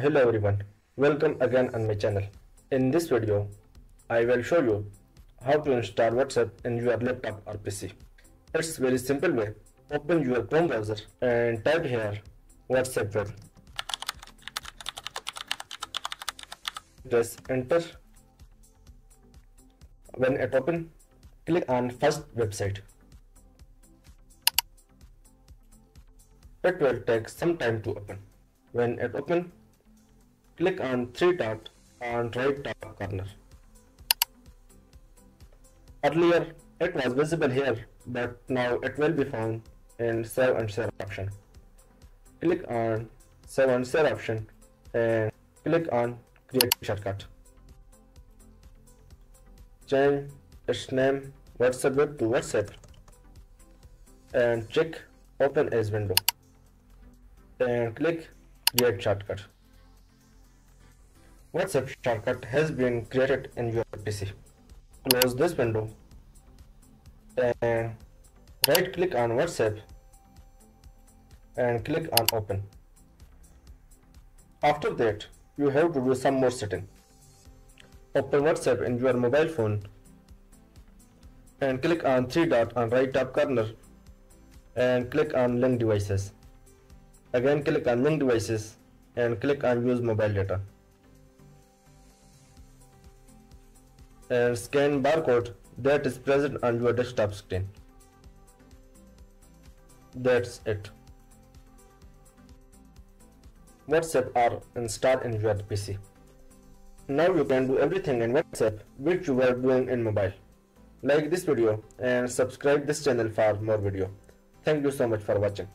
Hello everyone, welcome again on my channel. In this video, I will show you how to install WhatsApp in your laptop or PC. It's very simple way. Open your Chrome browser and type here WhatsApp web. Press enter. When it open, click on first website. It will take some time to open. When it open, click on three dot on right top corner. Earlier it was visible here, but now it will be found in save and share option. Click on save and share option and click on create shortcut. Change its name WhatsApp web to WhatsApp and check open as window and click create shortcut. WhatsApp shortcut has been created in your PC. Close this window and right click on WhatsApp and click on open. After that, you have to do some more setting. Open WhatsApp in your mobile phone and click on three dot on right top corner and click on link devices. Again click on link devices and click on use mobile data. And scan barcode that is present on your desktop screen. That's it. WhatsApp are installed in your PC. Now you can do everything in WhatsApp which you were doing in mobile. Like this video and subscribe this channel for more video. Thank you so much for watching.